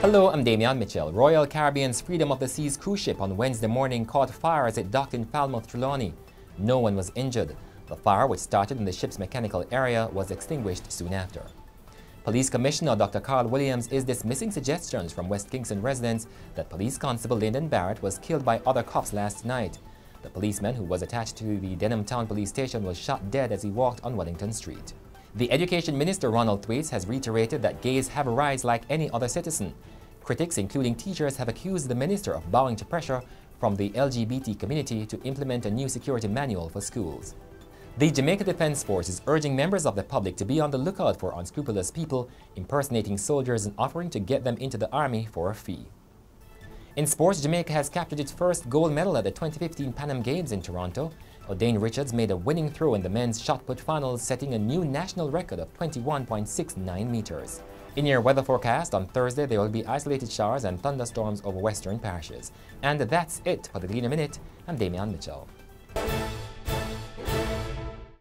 Hello, I'm Damian Mitchell. Royal Caribbean's Freedom of the Seas cruise ship on Wednesday morning caught fire as it docked in Falmouth, Trelawny. No one was injured. The fire, which started in the ship's mechanical area, was extinguished soon after. Police Commissioner Dr. Carl Williams is dismissing suggestions from West Kingston residents that Police Constable Lynden Barrett was killed by other cops last night. The policeman, who was attached to the Denham Town Police Station, was shot dead as he walked on Wellington Street. The Education Minister Ronald Thwaites has reiterated that gays have rights like any other citizen. Critics, including teachers, have accused the minister of bowing to pressure from the LGBT community to implement a new security manual for schools. The Jamaica Defense Force is urging members of the public to be on the lookout for unscrupulous people impersonating soldiers and offering to get them into the army for a fee. In sports, Jamaica has captured its first gold medal at the 2015 Pan Am Games in Toronto. O'Dayne Richards made a winning throw in the men's shot put finals, setting a new national record of 21.69 meters. In your weather forecast, on Thursday there will be isolated showers and thunderstorms over western parishes. And that's it for the Gleaner Minute. I'm Damian Mitchell.